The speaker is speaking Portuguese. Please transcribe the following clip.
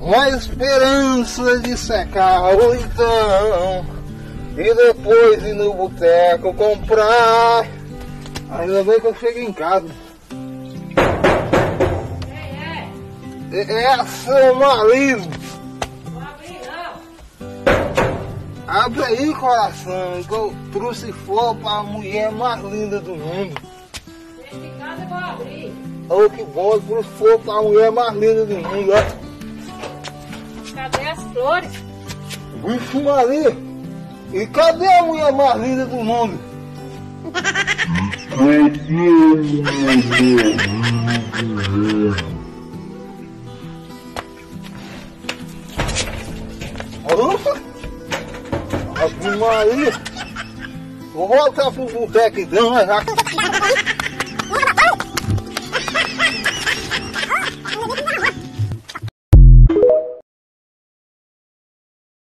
uma esperança de secar ou então e depois ir no boteco comprar. Ainda bem que eu cheguei em casa. É? É, é seu marido. Não abri não. Abre aí, coração, que eu trouxe flor pra mulher mais linda do mundo. Abrir. Oh, que bom, trouxe flor pra mulher mais linda do mundo, ó. Cadê as flores? Vixe Maria! E cadê a mulher mais linda do mundo? Ave Maria! Vou voltar pro boteco então, né? já.